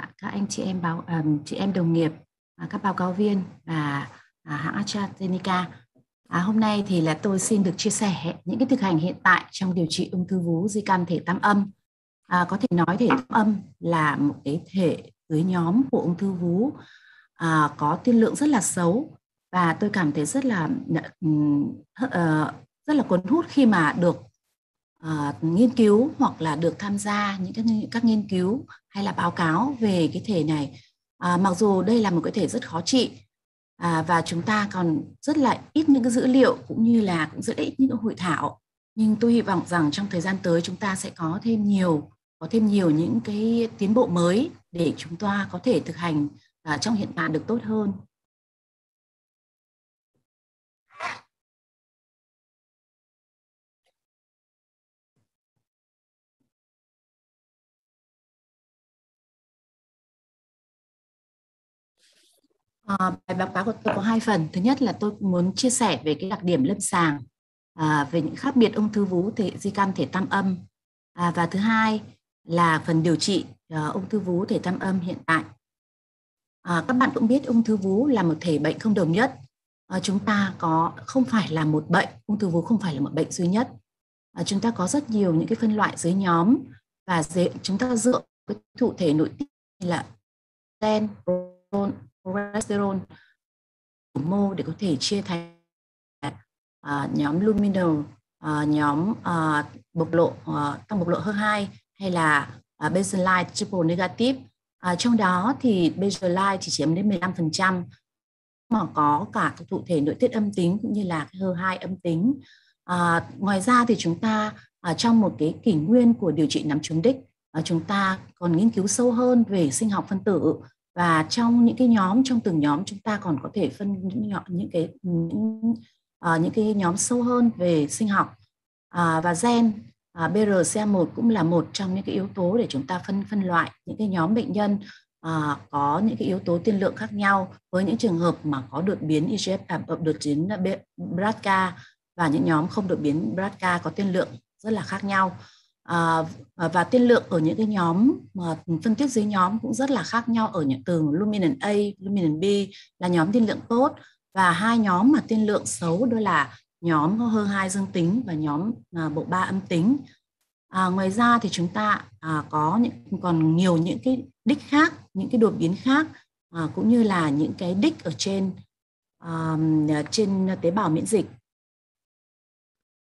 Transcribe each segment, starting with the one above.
cả các anh chị em báo um, chị em đồng nghiệp, à, các báo cáo viên và à, hãng AstraZeneca. À, hôm nay thì là tôi xin được chia sẻ những cái thực hành hiện tại trong điều trị ung thư vú di căn thể tam âm. À, có thể nói thể tam âm là một cái thể dưới nhóm của ung thư vú à, có tiên lượng rất là xấu và tôi cảm thấy rất là uh, rất là cuốn hút khi mà được uh, nghiên cứu hoặc là được tham gia những các các nghiên cứu hay là báo cáo về cái thể này. À, mặc dù đây là một cái thể rất khó trị à, và chúng ta còn rất là ít những cái dữ liệu cũng như là cũng rất ít những cái hội thảo nhưng tôi hy vọng rằng trong thời gian tới chúng ta sẽ có thêm nhiều có thêm nhiều những cái tiến bộ mới để chúng ta có thể thực hành à, trong hiện tại được tốt hơn À, bài báo cáo của tôi có hai phần. Thứ nhất là tôi muốn chia sẻ về cái đặc điểm lâm sàng, à, về những khác biệt ung thư vú thể di căn thể tam âm. À, và thứ hai là phần điều trị à, ung thư vú thể tam âm hiện tại. À, các bạn cũng biết ung thư vú là một thể bệnh không đồng nhất. À, chúng ta có không phải là một bệnh, ung thư vú không phải là một bệnh duy nhất. À, chúng ta có rất nhiều những cái phân loại dưới nhóm và dễ, chúng ta dựa cái thụ thể nội tiết là gen, progesterone mô để có thể chia thành uh, nhóm luminal, uh, à, nhóm uh, bộc lộ uh, tăng bộc lộ HER2 hay là uh, baseline triple negative. Uh, trong đó thì baseline chỉ chiếm đến 15% mà có cả các thụ thể nội tiết âm tính cũng như là HER2 âm tính. À, ngoài ra thì chúng ta à, trong một cái kỷ nguyên của điều trị nắm trúng đích à, chúng ta còn nghiên cứu sâu hơn về sinh học phân tử và trong những cái nhóm trong từng nhóm chúng ta còn có thể phân những nhóm những cái những, uh, những cái nhóm sâu hơn về sinh học. Uh, và gen uh, à, BRCA1 cũng là một trong những cái yếu tố để chúng ta phân phân loại những cái nhóm bệnh nhân uh, có những cái yếu tố tiên lượng khác nhau với những trường hợp mà có đột biến IGF à, ờ, đột biến BRCA và những nhóm không đột biến BRCA có tiên lượng rất là khác nhau à, và tiên lượng ở những cái nhóm mà phân tích dưới nhóm cũng rất là khác nhau ở những từ luminant A, luminant B là nhóm tiên lượng tốt và hai nhóm mà tiên lượng xấu đó là nhóm hơ hai dương tính và nhóm à, bộ ba âm tính. À, ngoài ra thì chúng ta à, có những còn nhiều những cái đích khác, những cái đột biến khác à, cũng như là những cái đích ở trên à, trên tế bào miễn dịch.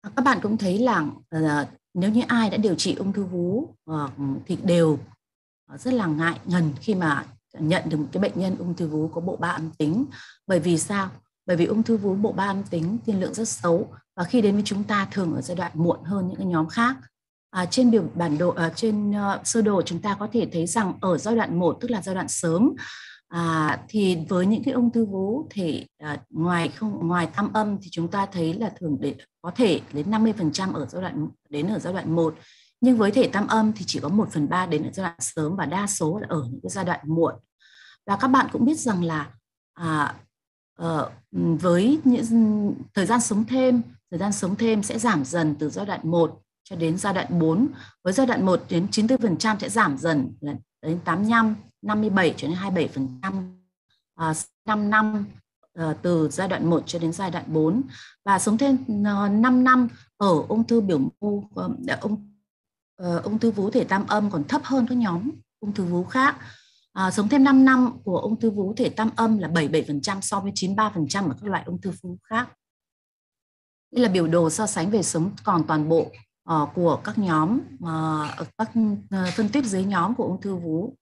À, các bạn cũng thấy là à, nếu như ai đã điều trị ung thư vú ờ, thì đều ờ, rất là ngại ngần khi mà nhận được một cái bệnh nhân ung thư vú có bộ ba âm tính. Bởi vì sao? Bởi vì ung thư vú bộ ba âm tính tiên lượng rất xấu và khi đến với chúng ta thường ở giai đoạn muộn hơn những cái nhóm khác. À, trên biểu bản đồ à, trên uh, sơ đồ chúng ta có thể thấy rằng ở giai đoạn 1 tức là giai đoạn sớm à, thì với những cái ung thư vú thì à, ngoài không ngoài tam âm thì chúng ta thấy là thường để có thể đến 50% ở giai đoạn đến ở giai đoạn 1 nhưng với thể tam âm thì chỉ có 1 phần 3 đến ở giai đoạn sớm và đa số là ở những cái giai đoạn muộn. Và các bạn cũng biết rằng là à, à, với những thời gian sống thêm thời gian sống thêm sẽ giảm dần từ giai đoạn 1 cho đến giai đoạn 4 với giai đoạn 1 đến 94% sẽ giảm dần đến 85 57 cho đến 27 phần trăm à, 5 năm à, từ giai đoạn 1 cho đến giai đoạn 4 và sống thêm ờ, uh, 5 năm ở ung thư biểu mô uh, ung uh, ung thư vú thể tam âm còn thấp hơn các nhóm ung thư vú khác. À, sống thêm 5 năm của ung thư vú thể tam âm là 77% so với 93% ở các loại ung thư vú khác. Đây là biểu đồ so sánh về sống còn toàn bộ uh, của các nhóm uh, các uh, phân tích dưới nhóm của ung thư vú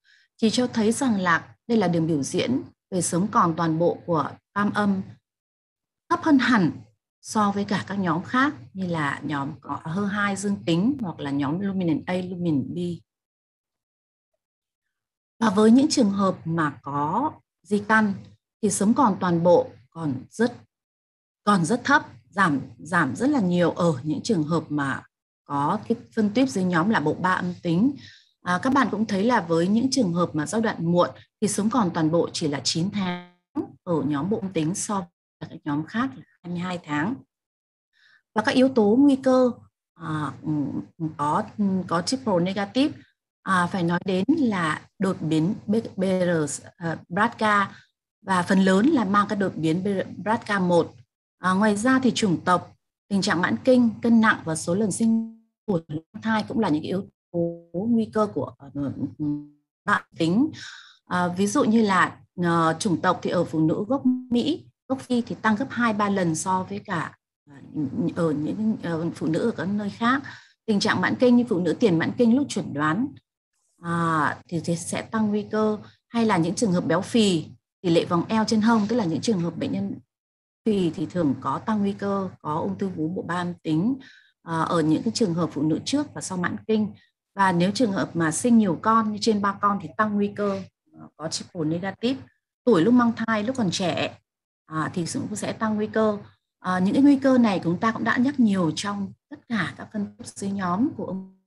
thì cho thấy rằng là đây là đường biểu diễn về sống còn toàn bộ của tam âm thấp hơn hẳn so với cả các nhóm khác như là nhóm có hơ hai dương tính hoặc là nhóm luminant A, luminant B. Và với những trường hợp mà có di căn thì sống còn toàn bộ còn rất còn rất thấp, giảm giảm rất là nhiều ở những trường hợp mà có cái phân tuyếp dưới nhóm là bộ ba âm tính À, các bạn cũng thấy là với những trường hợp mà giai đoạn muộn thì sống còn toàn bộ chỉ là 9 tháng ở nhóm bụng tính so với các nhóm khác là 22 tháng. Và các yếu tố nguy cơ à, ừ, có ừ, có triple negative à, phải nói đến là đột biến BR à, BRCA và phần lớn là mang các đột biến BRCA1. À, ngoài ra thì chủng tộc, tình trạng mãn kinh, cân nặng và số lần sinh của thai cũng là những yếu cố nguy cơ của ờ, ừ, bạn tính. À, ví dụ như là uh, chủng tộc thì ở phụ nữ gốc Mỹ, gốc Phi thì tăng gấp 2-3 lần so với cả ờ, ở những uh, phụ nữ ở các nơi khác. Tình trạng mãn kinh như phụ nữ tiền mãn kinh lúc chuẩn đoán à, thì, thì sẽ tăng nguy cơ hay là những trường hợp béo phì tỷ lệ vòng eo trên hông tức là những trường hợp bệnh nhân phì thì thường có tăng nguy cơ có ung thư vú bộ ba âm tính à, ở những cái trường hợp phụ nữ trước và sau mãn kinh và nếu trường hợp mà sinh nhiều con như trên ba con thì tăng nguy cơ ờ, có triple negative. Tuổi lúc mang thai lúc còn trẻ à, thì cũng sẽ tăng nguy cơ. À, những cái nguy cơ này chúng ta cũng đã nhắc nhiều trong tất cả các phân tích dưới nhóm của ông.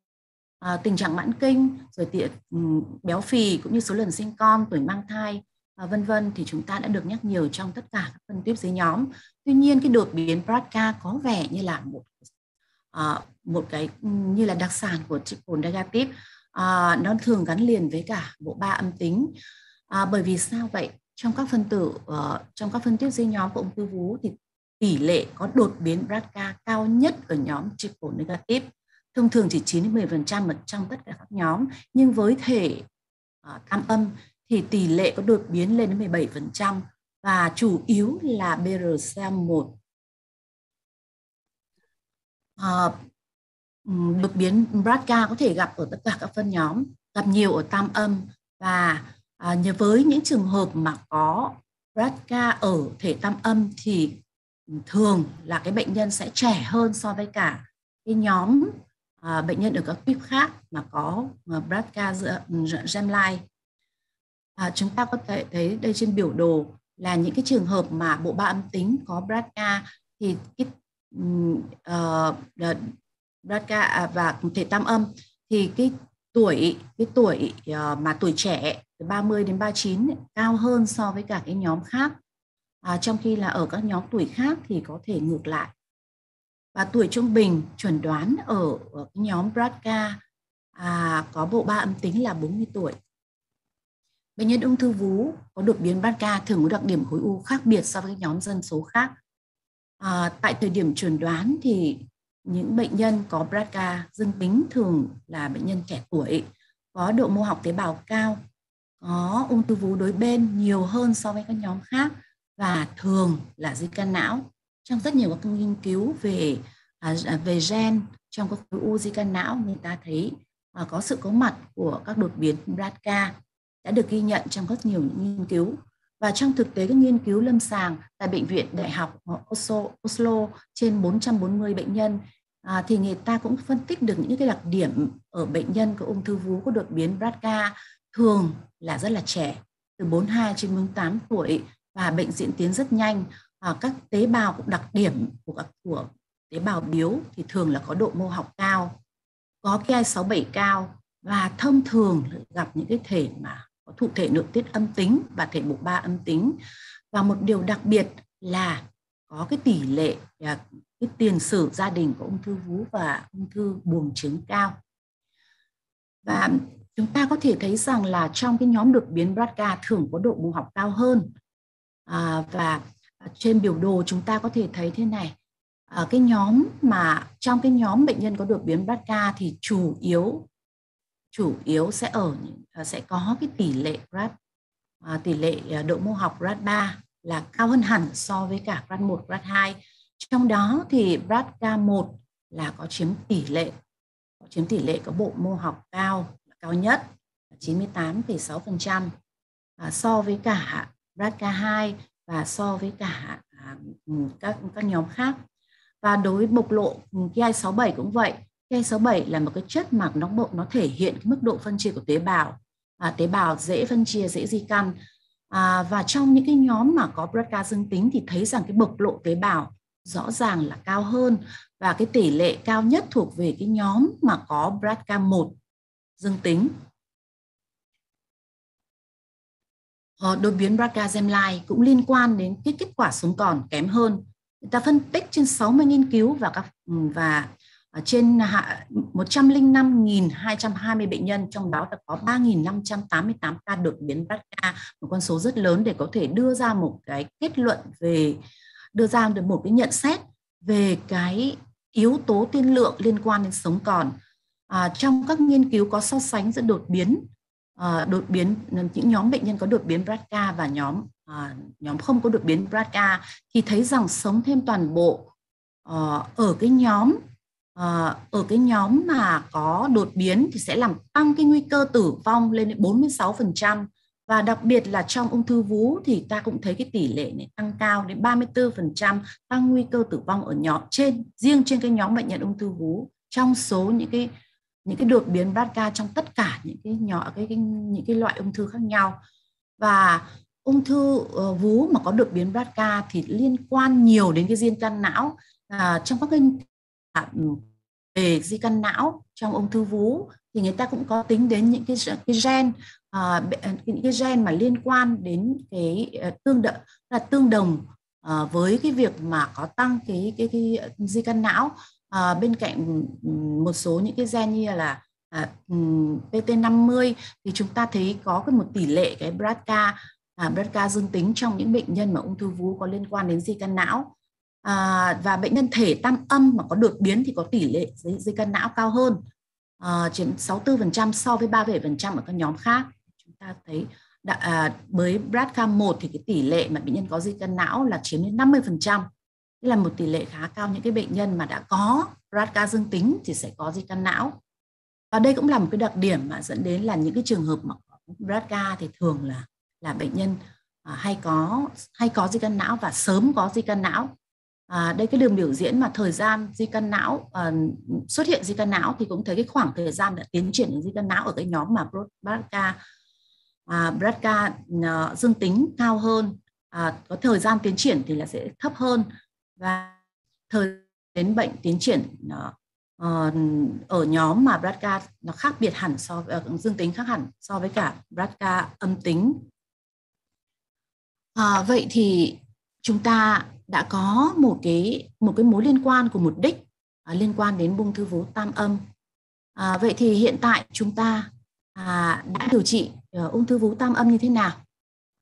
À, tình trạng mãn kinh rồi tiện ừ, béo phì cũng như số lần sinh con tuổi mang thai à, vân vân thì chúng ta đã được nhắc nhiều trong tất cả các phân tích dưới nhóm. Tuy nhiên cái đột biến BRCA có vẻ như là một à, một cái ừ, như là đặc sản của triple negative à, nó thường gắn liền với cả bộ ba âm tính. À, bởi vì sao vậy? Trong các phân tử uh, trong các phân tích dây nhóm của ung thư vú thì tỷ lệ có đột biến BRCA cao nhất ở nhóm triple negative thông thường chỉ 9 đến 10% ở trong tất cả các nhóm. Nhưng với thể uh, tam âm thì tỷ lệ có đột biến lên đến 17% và chủ yếu là BRCA1 uh, đột biến BRCA có thể gặp ở tất cả các phân nhóm gặp nhiều ở tam âm và à, với những trường hợp mà có BRCA ở thể tam âm thì thường là cái bệnh nhân sẽ trẻ hơn so với cả cái nhóm à, bệnh nhân ở các tuyếp khác mà có à, BRCA germline. À, chúng ta có thể thấy đây trên biểu đồ là những cái trường hợp mà bộ ba âm tính có BRCA thì cái uh, BRCA ờ, à, và thể tam âm thì cái tuổi cái tuổi uh, mà tuổi trẻ từ 30 đến 39 cao hơn so với cả cái nhóm khác à, trong khi là ở các nhóm tuổi khác thì có thể ngược lại và tuổi trung bình chuẩn đoán ở, ở cái nhóm BRCA à, có bộ ba âm tính là 40 tuổi. Bệnh nhân ung thư vú có đột biến BRCA thường có đặc điểm khối u khác biệt so với nhóm dân số khác. À, tại thời điểm chuẩn đoán thì những bệnh nhân có BRCA dương tính thường là bệnh nhân trẻ tuổi, có độ mô học tế bào cao, có ung thư vú đối bên nhiều hơn so với các nhóm khác và thường là di căn não. Trong rất nhiều các nghiên cứu về à, à về gen trong các khối u di căn não người ta thấy à, có sự có mặt của các đột biến BRCA đã được ghi nhận trong rất nhiều những nghiên cứu và trong thực tế các nghiên cứu lâm sàng tại bệnh viện đại học Oslo, Oslo trên 440 bệnh nhân à, thì người ta cũng phân tích được những cái đặc điểm ở bệnh nhân có ung thư vú có đột biến BRCA thường là rất là trẻ từ 42 đến 48 tuổi và bệnh diễn tiến rất nhanh. À, các tế bào cũng đặc điểm của các của tế bào biếu thì thường là có độ mô học cao có Ki67 cao và thông thường gặp những cái thể mà có thụ thể nội tiết âm tính và thể bộ ba âm tính. Và một điều đặc biệt là có cái tỷ lệ à, cái tiền sử gia đình có ung thư vú và ung thư buồng trứng cao. Và chúng ta có thể thấy rằng là trong cái nhóm đột biến BRCA thường có độ mô học cao hơn. À, và trên biểu đồ chúng ta có thể thấy thế này. À, cái nhóm mà trong cái nhóm bệnh nhân có đột biến BRCA thì chủ yếu chủ yếu sẽ ở ờ, sẽ có cái tỷ lệ grad à, tỷ lệ à, độ mô học grad 3 là cao hơn hẳn so với cả grad 1 grad 2 trong đó thì grad K1 là có chiếm tỷ lệ có chiếm tỷ lệ có bộ mô học cao cao nhất 98,6% à, so với cả grad K2 và so với cả à, các các nhóm khác. Và đối bộc lộ ừ, Ki67 cũng vậy. Ki67 là một cái chất mạc nóng bộ nó thể hiện cái mức độ phân chia của tế bào. À, tế bào dễ phân chia dễ di căn. À, và trong những cái nhóm mà có BRCA dương tính thì thấy rằng cái bộc lộ tế bào rõ ràng là cao hơn và cái tỷ lệ cao nhất thuộc về cái nhóm mà có BRCA1 dương tính. Ờ, đột biến BRCA germline cũng liên quan đến cái kết quả sống còn kém hơn. Người ta phân tích trên 60 nghiên cứu và các ừ, và trên 105.220 bệnh nhân, trong đó đã có 3.588 ca đột biến BRCA, một con số rất lớn để có thể đưa ra một cái kết luận về, đưa ra được một cái nhận xét về cái yếu tố tiên lượng liên quan đến sống còn. À, trong các nghiên cứu có so sánh giữa đột biến, à, đột biến những nhóm bệnh nhân có đột biến BRCA và nhóm à, nhóm không có đột biến BRCA thì thấy rằng sống thêm toàn bộ à, ở cái nhóm à, ở cái nhóm mà có đột biến thì sẽ làm tăng cái nguy cơ tử vong lên đến 46% và đặc biệt là trong ung thư vú thì ta cũng thấy cái tỷ lệ này tăng cao đến 34% tăng nguy cơ tử vong ở nhóm trên riêng trên cái nhóm bệnh nhân ung thư vú. Trong số những cái những cái đột biến BRCA trong tất cả những cái nhỏ cái, cái những cái loại ung thư khác nhau. Và ung thư uh, vú mà có đột biến BRCA thì liên quan nhiều đến cái di căn não. À, trong các cái Ừ, về di căn não trong ung thư vú thì người ta cũng có tính đến những cái cái gen uh, những cái gen mà liên quan đến cái uh, tương đợi là tương đồng uh, với cái việc mà có tăng cái cái cái di căn não. Uh, bên cạnh ừ, một số những cái gen như là ừ, uh, PT50 thì chúng ta thấy có cái một tỷ lệ cái BRCA uh, à, BRCA dương tính trong những bệnh nhân mà ung thư vú có liên quan đến di căn não à, và bệnh nhân thể tam âm mà có đột biến thì có tỷ lệ dây dây căn não cao hơn à, chiếm 64% so với 37% ở các nhóm khác. Chúng ta thấy đã, à, với BRCA1 thì cái tỷ lệ mà bệnh nhân có dây căn não là chiếm đến 50% Đây là một tỷ lệ khá cao. Những cái bệnh nhân mà đã có BRCA dương tính thì sẽ có dây căn não. Và đây cũng là một cái đặc điểm mà dẫn đến là những cái trường hợp mà BRCA thì thường là là bệnh nhân à, hay có hay có di căn não và sớm có di căn não. À, đây cái đường biểu diễn mà thời gian di căn não à, xuất hiện di căn não thì cũng thấy cái khoảng thời gian đã tiến triển đến di căn não ở cái nhóm mà BRCA à, BRCA à, dương tính cao hơn. À, có thời gian tiến triển thì là sẽ thấp hơn. Và thời đến bệnh tiến triển à, ờ, ở nhóm mà BRCA nó khác biệt hẳn so với à, dương tính khác hẳn so với cả BRCA âm tính. À, vậy thì chúng ta đã có một cái một cái mối liên quan của một đích à, liên quan đến ung thư vú tam âm. À, vậy thì hiện tại chúng ta à, đã điều trị uh, ung thư vú tam âm như thế nào?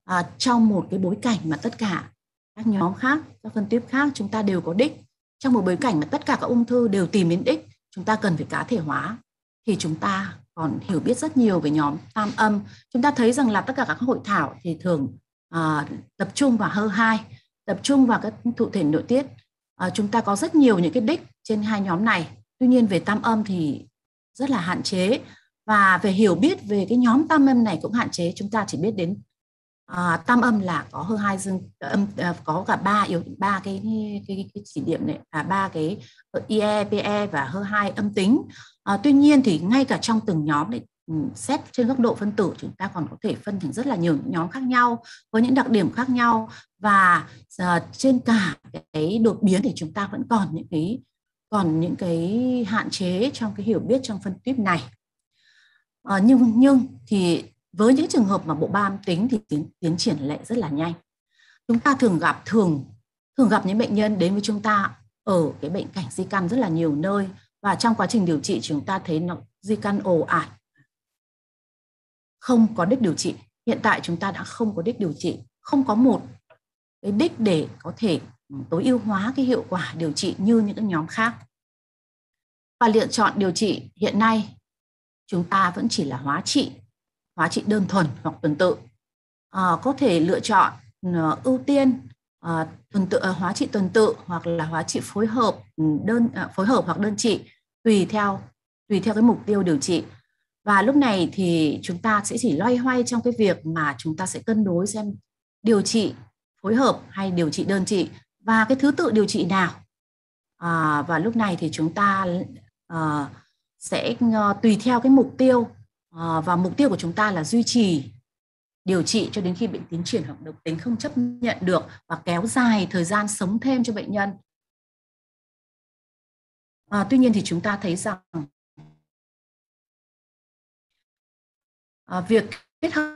À, trong một cái bối cảnh mà tất cả các nhóm khác, các phân tuyếp khác chúng ta đều có đích. Trong một bối cảnh mà tất cả các ung thư đều tìm đến đích, chúng ta cần phải cá thể hóa thì chúng ta còn hiểu biết rất nhiều về nhóm tam âm. Chúng ta thấy rằng là tất cả các hội thảo thì thường uh, tập trung vào hơ hai tập trung vào các thụ thể nội tiết. À, chúng ta có rất nhiều những cái đích trên hai nhóm này. Tuy nhiên về tam âm thì rất là hạn chế. Và về hiểu biết về cái nhóm tam âm này cũng hạn chế chúng ta chỉ biết đến à, tam âm là có hơn hai dương ờ, âm à, có cả ba yếu ba cái cái, cái, cái chỉ điểm này à ba cái IE, PE và hơn hai âm tính. À, tuy nhiên thì ngay cả trong từng nhóm này Ừ, xét trên góc độ phân tử chúng ta còn có thể phân thành rất là nhiều nhóm khác nhau với những đặc điểm khác nhau và ờ, trên cả cái đột biến thì chúng ta vẫn còn những cái còn những cái hạn chế trong cái hiểu biết trong phân tuyếp này. À, nhưng nhưng thì với những trường hợp mà bộ ba âm tính thì tiến, tiến triển lại rất là nhanh. Chúng ta thường gặp thường thường gặp những bệnh nhân đến với chúng ta ở cái bệnh cảnh di căn rất là nhiều nơi và trong quá trình điều trị chúng ta thấy nó di căn ồ ạt không có đích điều trị. Hiện tại chúng ta đã không có đích điều trị không có một cái đích để có thể ừ, tối ưu hóa cái hiệu quả điều trị như những cái nhóm khác. Và lựa chọn điều trị hiện nay chúng ta vẫn chỉ là hóa trị hóa trị đơn thuần hoặc tuần tự. À, có thể lựa chọn uh, ưu tiên uh, tuần tự uh, hóa trị tuần tự hoặc là hóa trị phối hợp ừ, đơn uh, phối hợp hoặc đơn trị tùy theo tùy theo cái mục tiêu điều trị và lúc này thì chúng ta sẽ chỉ loay hoay trong cái việc mà chúng ta sẽ cân đối xem điều trị phối hợp hay điều trị đơn trị và cái thứ tự điều trị nào à, và lúc này thì chúng ta uh, sẽ uh, tùy theo cái mục tiêu uh, và mục tiêu của chúng ta là duy trì điều trị cho đến khi bệnh tiến triển hoặc độc tính không chấp nhận được và kéo dài thời gian sống thêm cho bệnh nhân. À, tuy nhiên thì chúng ta thấy rằng à, việc kết hợp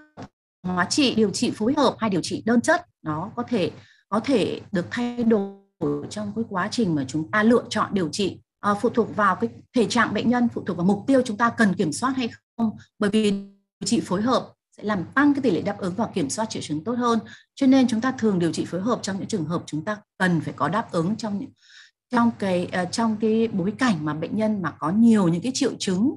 hóa trị điều trị phối hợp hay điều trị đơn chất nó có thể có thể được thay đổi trong cái quá trình mà chúng ta lựa chọn điều trị. À, phụ thuộc vào cái thể trạng bệnh nhân phụ thuộc vào mục tiêu chúng ta cần kiểm soát hay không. Bởi vì điều trị phối hợp sẽ làm tăng cái tỷ lệ đáp ứng và kiểm soát triệu chứng tốt hơn. Cho nên chúng ta thường điều trị phối hợp trong những trường hợp chúng ta cần phải có đáp ứng trong những trong cái ờ, trong cái bối cảnh mà bệnh nhân mà có nhiều những cái triệu chứng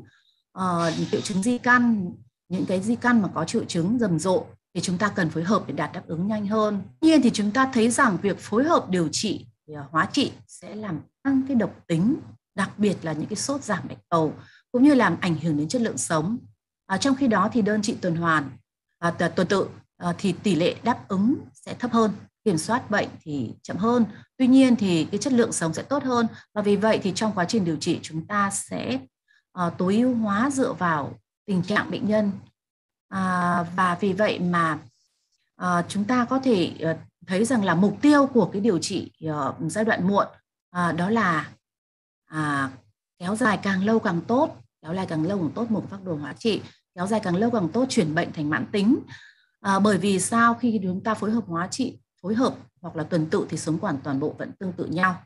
uh, triệu chứng di căn những cái di căn mà có triệu chứng rầm rộ thì chúng ta cần phối hợp để đạt đáp ứng nhanh hơn. Tuy nhiên thì chúng ta thấy rằng việc phối hợp điều trị à, hóa trị sẽ làm tăng cái độc tính, đặc biệt là những cái sốt giảm bạch cầu cũng như làm ảnh hưởng đến chất lượng sống. À, trong khi đó thì đơn trị tuần hoàn à, tuần tự à, thì tỷ lệ đáp ứng sẽ thấp hơn, kiểm soát bệnh thì chậm hơn. Tuy nhiên thì cái chất lượng sống sẽ tốt hơn và vì vậy thì trong quá trình điều trị chúng ta sẽ à, tối ưu hóa dựa vào tình trạng bệnh nhân. À, và vì vậy mà à, chúng ta có thể ờ, thấy rằng là mục tiêu của cái điều trị à, giai đoạn muộn à, đó là à, kéo dài càng lâu càng tốt kéo dài càng lâu càng tốt một phác đồ hóa trị kéo dài càng lâu càng tốt chuyển bệnh thành mãn tính. À, bởi vì sao khi chúng ta phối hợp hóa trị phối hợp hoặc là tuần tự thì sống quản toàn bộ vẫn tương tự nhau.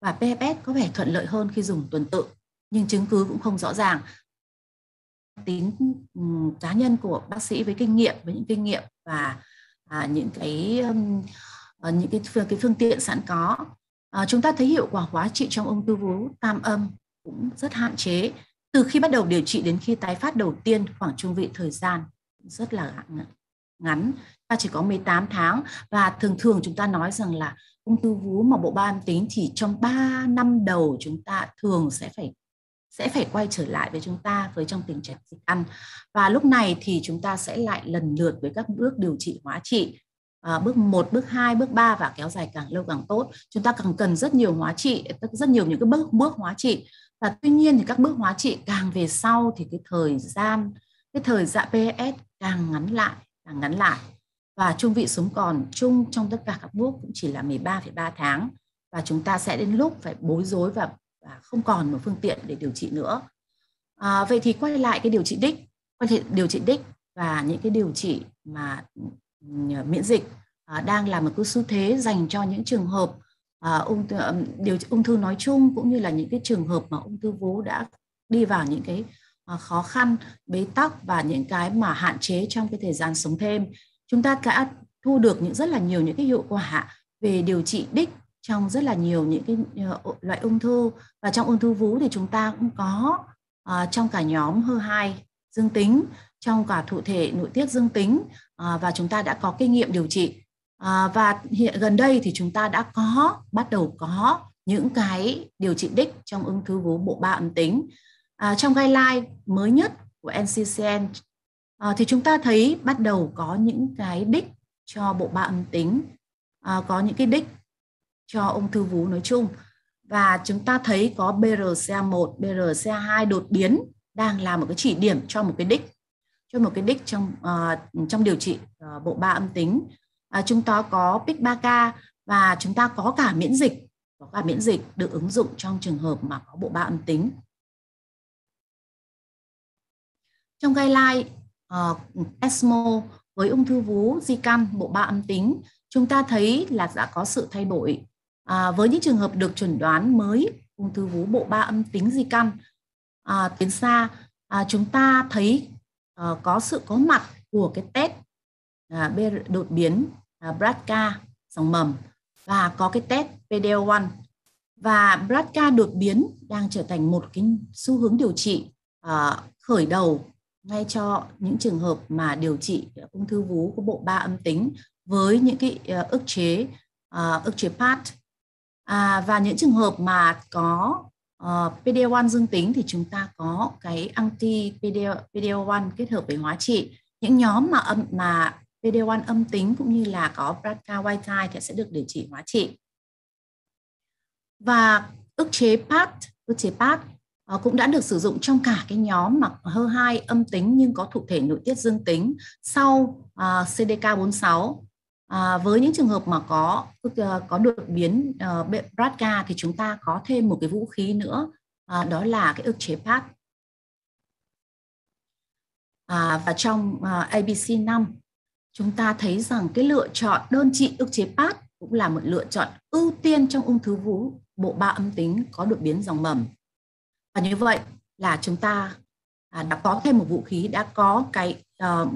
Và PFS có vẻ thuận lợi hơn khi dùng tuần tự nhưng chứng cứ cũng không rõ ràng tính ừ, cá nhân của bác sĩ với kinh nghiệm với những kinh nghiệm và à, những cái um, những cái cái phương tiện sẵn có. À, chúng ta thấy hiệu quả hóa trị trong ung thư vú tam âm cũng rất hạn chế. Từ khi bắt đầu điều trị đến khi tái phát đầu tiên khoảng trung vị thời gian rất là ngắn. Ta chỉ có 18 tháng và thường thường chúng ta nói rằng là ung thư vú mà bộ ba âm tính thì trong 3 năm đầu chúng ta thường sẽ phải sẽ phải quay trở lại với chúng ta với trong tình trạng dịch ăn. Và lúc này thì chúng ta sẽ lại lần lượt với các bước điều trị hóa trị. À, bước 1, bước 2, bước 3 và kéo dài càng lâu càng tốt. Chúng ta càng cần rất nhiều hóa trị rất nhiều những cái bước bước hóa trị. Và tuy nhiên thì các bước hóa trị càng về sau thì cái thời gian cái thời dạ gian PS càng ngắn lại càng ngắn lại. Và trung vị sống còn chung trong tất cả các bước cũng chỉ là 13,3 tháng. Và chúng ta sẽ đến lúc phải bối rối và và không còn một phương tiện để điều trị nữa. À, vậy thì quay lại cái điều trị đích, quay lại điều trị đích và những cái điều trị mà miễn dịch à, đang là một cái xu thế dành cho những trường hợp à, ung thư, điều ung thư nói chung cũng như là những cái trường hợp mà ung thư vú đã đi vào những cái à, khó khăn bế tắc và những cái mà hạn chế trong cái thời gian sống thêm chúng ta đã thu được những rất là nhiều những cái hiệu quả về điều trị đích trong rất là nhiều những cái ờ, loại ung thư. Và trong ung thư vú thì chúng ta cũng có uh, trong cả nhóm HER2 dương tính trong cả thụ thể nội tiết dương tính uh, và chúng ta đã có kinh nghiệm điều trị. Uh, và hiện gần đây thì chúng ta đã có bắt đầu có những cái điều trị đích trong ung thư vú bộ ba âm tính. Uh, trong guideline mới nhất của NCCN uh, thì chúng ta thấy bắt đầu có những cái đích cho bộ ba âm tính. Uh, có những cái đích cho ung thư vú nói chung và chúng ta thấy có BRCA1, BRCA2 đột biến đang là một cái chỉ điểm cho một cái đích cho một cái đích trong uh, trong điều trị uh, bộ ba âm tính. Uh, chúng ta có PIK3K và chúng ta có cả miễn dịch, có cả miễn dịch được ứng dụng trong trường hợp mà có bộ ba âm tính. Trong guideline uh, ESMO với ung thư vú di căn bộ ba âm tính, chúng ta thấy là đã có sự thay đổi À, với những trường hợp được chuẩn đoán mới ung thư vú bộ ba âm tính di căn à, tiến xa, à, chúng ta thấy à, có sự có mặt của cái test à, đột biến à, BRCA dòng mầm và có cái test PD1 và BRCA đột biến đang trở thành một cái xu hướng điều trị à, khởi đầu ngay cho những trường hợp mà điều trị ung thư vú của bộ ba âm tính với những cái ờ, ức chế ờ, ức chế PAT À, và những trường hợp mà có ờ, uh, PD-1 dương tính thì chúng ta có cái anti PD-1 kết hợp với hóa trị. Những nhóm mà âm mà PD-1 âm tính cũng như là có BRCA wild type thì sẽ được điều trị hóa trị. Và ức chế PAT, ức chế PAT uh, cũng đã được sử dụng trong cả cái nhóm mà HER2 âm tính nhưng có thụ thể nội tiết dương tính sau ờ, uh, CDK46 À, với những trường hợp mà có ờ, có đột biến ờ, uh, BRCA thì chúng ta có thêm một cái vũ khí nữa uh, đó là cái ức chế pad À, và trong ờ, uh, ABC 5 chúng ta thấy rằng cái lựa chọn đơn trị ức chế pad cũng là một lựa chọn ưu tiên trong ung thư vú bộ ba âm tính có đột biến dòng mầm. Và như vậy là chúng ta à, đã có thêm một vũ khí đã có cái uh,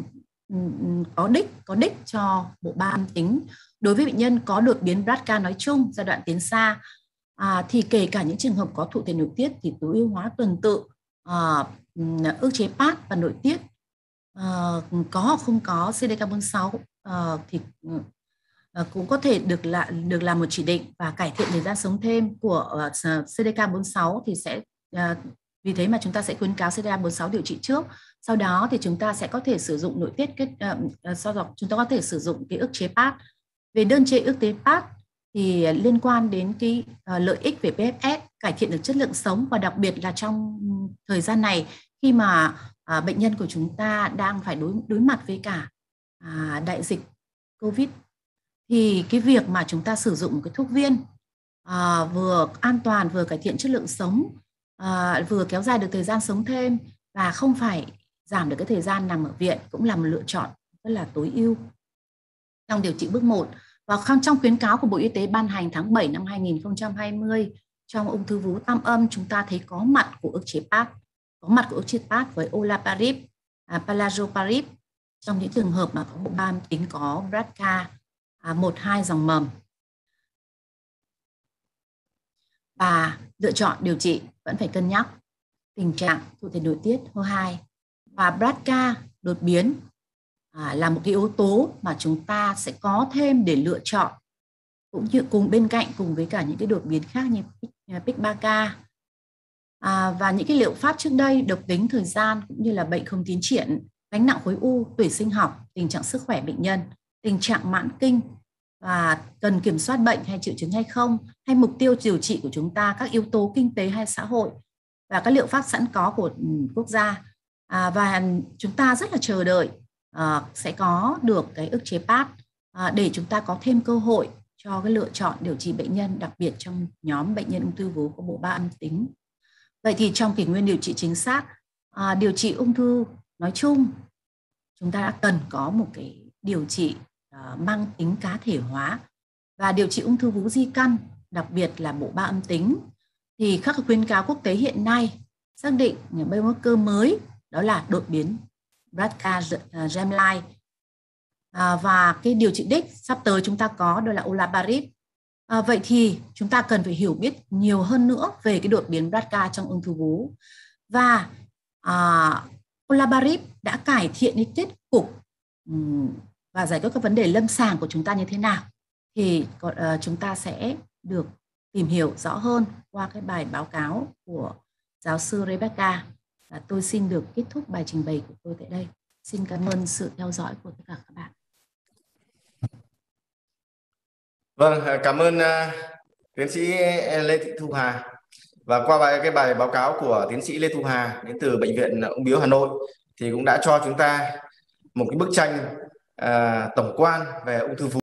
có đích có đích cho bộ ba âm tính. Đối với bệnh nhân có đột biến BRCA nói chung giai đoạn tiến xa à, thì kể cả những trường hợp có thụ thể nội tiết thì tối ưu hóa tuần tự à, ức chế PAT và nội tiết. À, có hoặc không có CDK46 à, ờ, thì à, cũng có thể được là được làm một chỉ định và cải thiện thời gian sống thêm của uh, CDK46 thì sẽ uh, vì thế mà chúng ta sẽ khuyến cáo CDA46 điều trị trước. Sau đó thì chúng ta sẽ có thể sử dụng nội tiết kết uh, sau đó chúng ta có thể sử dụng cái ức chế PAT. Về đơn chế ức chế PAT thì liên quan đến cái uh, lợi ích về PFS, cải thiện được chất lượng sống và đặc biệt là trong thời gian này khi mà uh, bệnh nhân của chúng ta đang phải đối đối mặt với cả uh, đại dịch Covid thì cái việc mà chúng ta sử dụng một cái thuốc viên uh, vừa an toàn vừa cải thiện chất lượng sống à, vừa kéo dài được thời gian sống thêm và không phải giảm được cái thời gian nằm ở viện cũng là một lựa chọn rất là tối ưu trong điều trị bước 1 và trong khuyến cáo của Bộ Y tế ban hành tháng 7 năm 2020 trong ung thư vú tam âm chúng ta thấy có mặt của ức chế PAP, có mặt của ức chế PAP với olaparib, à, palazoparib trong những trường hợp mà có bộ ban tính có BRCA à, 1-2 dòng mầm. Và lựa chọn điều trị vẫn phải cân nhắc tình trạng thụ thể nội tiết hô 2 và BRCA đột biến à, là một cái yếu tố mà chúng ta sẽ có thêm để lựa chọn cũng như cùng bên cạnh cùng với cả những cái đột biến khác như PIK3K à, à, và những cái liệu pháp trước đây độc tính thời gian cũng như là bệnh không tiến triển gánh nặng khối u tuổi sinh học tình trạng sức khỏe bệnh nhân tình trạng mãn kinh và cần kiểm soát bệnh hay triệu chứng hay không hay mục tiêu điều trị của chúng ta các yếu tố kinh tế hay xã hội và các liệu pháp sẵn có của ừ, quốc gia. À, và chúng ta rất là chờ đợi à, sẽ có được cái ức chế PAD à, ờ, để chúng ta có thêm cơ hội cho cái lựa chọn điều trị bệnh nhân đặc biệt trong nhóm bệnh nhân ung thư vú có bộ ba âm tính. Vậy thì trong kỷ nguyên điều trị chính xác à, điều trị ung thư nói chung chúng ta đã cần có một cái điều trị À, mang tính cá thể hóa. Và điều trị ung thư vú di căn, đặc biệt là bộ ba âm tính thì các khuyến cáo quốc tế hiện nay xác định những biomarker mới đó là đột biến BRCA germline à, và cái điều trị đích sắp tới chúng ta có đó là olaparib. À, vậy thì chúng ta cần phải hiểu biết nhiều hơn nữa về cái đột biến BRCA trong ung thư vú. Và à, olaparib đã cải thiện cái kết cục và giải quyết các vấn đề lâm sàng của chúng ta như thế nào thì ờ, chúng ta sẽ được tìm hiểu rõ hơn qua cái bài báo cáo của giáo sư Rebecca. Và tôi xin được kết thúc bài trình bày của tôi tại đây. Xin cảm ơn sự theo dõi của tất cả các bạn. Vâng, ờ, cảm ơn uh, tiến sĩ Lê Thị Thu Hà. Và qua bài cái bài báo cáo của tiến sĩ Lê Thu Hà đến từ bệnh viện Ung Biếu Hà Nội thì cũng đã cho chúng ta một cái bức tranh à, tổng quan về ung thư vú.